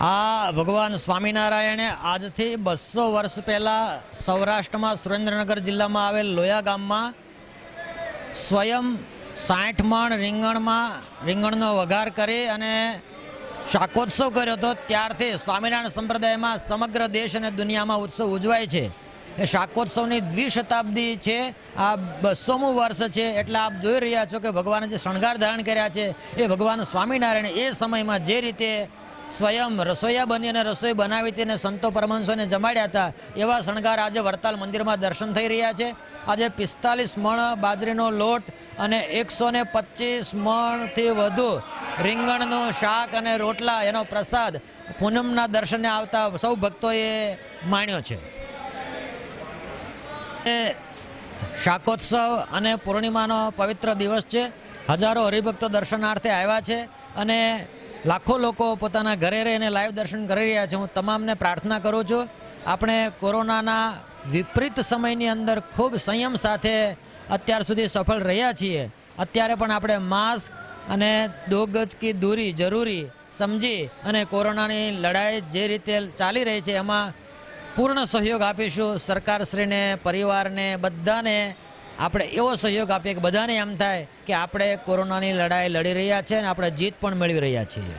ભગવાન સ્વામિનારાયણે આજથી બસો વર્ષ પહેલાં સૌરાષ્ટ્રમાં સુરેન્દ્રનગર જિલ્લામાં આવેલ લોયા ગામમાં સ્વયં સાઠ મણ રીંગણમાં રીંગણનો વઘાર કરી અને શાકોત્સવ કર્યો હતો. ત્યારથી સ્વામિનારાયણ સંપ્રદાયમાં સમગ્ર દેશ અને દુનિયામાં ઉત્સવ ઉજવાય છે. એ શાકોત્સવની દ્વિશતાબ્દી છે. આ બસોમું વર્ષ છે. એટલે આપ જોઈ રહ્યા છો કે ભગવાને જે શણગાર ધારણ કર્યા છે, એ ભગવાન સ્વામિનારાયણ એ સમયમાં જે રીતે સ્વયં રસોઈયા બની અને રસોઈ બનાવી તેને સંતો પરમહંસોને જમાડ્યા હતા. એવા શણગાર આજે વડતાલ મંદિરમાં દર્શન થઈ રહ્યા છે. આજે પિસ્તાલીસ મણ બાજરીનો લોટ અને એકસો ને પચીસ મણથી વધુ રીંગણનું શાક અને રોટલા એનો પ્રસાદ પૂનમના દર્શને આવતા સૌ ભક્તોએ માણ્યો છે. શાકોત્સવ અને પૂર્ણિમાનો પવિત્ર દિવસ છે. હજારો હરિભક્તો દર્શનાર્થે આવ્યા છે અને લાખો લોકો પોતાના ઘરે રહીને લાઈવ દર્શન કરી રહ્યા છે. હું તમામને પ્રાર્થના કરું છું, આપણે કોરોનાના વિપરીત સમયની અંદર ખૂબ સંયમ સાથે અત્યાર સુધી સફળ રહ્યા છીએ. અત્યારે પણ આપણે માસ્ક અને દો ગજ કી દૂરી જરૂરી સમજી અને કોરોનાની લડાઈ જે રીતે ચાલી રહી છે, એમાં પૂર્ણ સહયોગ આપીશું. સરકારશ્રીને, પરિવારને, બધાને આપણે એવો સહયોગ આપીએ કે બધાને એમ થાય કે આપણે કોરોનાની લડાઈ લડી રહ્યા છીએ અને આપણે જીત પણ મેળવી રહ્યા છીએ.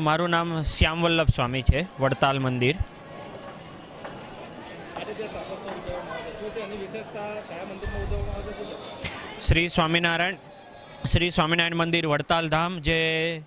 મારું નામ શ્યામવલ્લભ સ્વામી છે, વડતાલ મંદિર. શ્રી સ્વામિનારાયણ શ્રી સ્વામિનારાયણ મંદિર વડતાલ ધામ, જે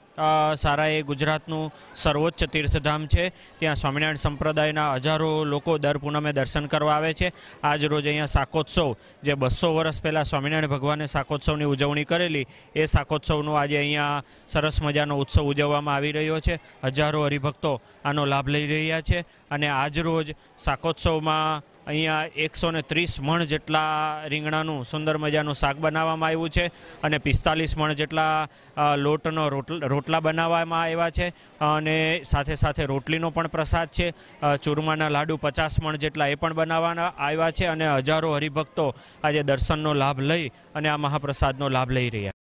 સારા એ ગુજરાતનું સર્વોચ્ચ તીર્થધામ છે. ત્યાં સ્વામિનારાયણ સંપ્રદાયના હજારો લોકો દર પૂનમે દર્શન કરવા આવે છે. આજ રોજ અહીંયા શાકોત્સવ, જે બસો વર્ષ પહેલાં સ્વામિનારાયણ ભગવાને શાકોત્સવની ઉજવણી કરેલી, એ શાકોત્સવનો આજે અહીંયા સરસ મજાનો ઉત્સવ ઉજવવામાં આવી રહ્યો છે. હજારો હરિભક્તો આનો લાભ લઈ રહ્યા છે અને આજ રોજ શાકોત્સવમાં અહીંયા એકસો ને ત્રીસ મણ જેટલા રીંગણાનું સુંદર મજાનું શાક બનાવવામાં આવ્યું છે અને પિસ્તાલીસ મણ જેટલા લોટનો રોટલ રોટલા બનાવવામાં આવ્યા છે અને સાથે સાથે રોટલીનો પણ પ્રસાદ છે. ચૂરમાના લાડુ પચાસ મણ જેટલા એ પણ બનાવવાના આવ્યા છે અને હજારો હરિભક્તો આજે દર્શનનો લાભ લઈ અને આ મહાપ્રસાદનો લાભ લઈ રહ્યા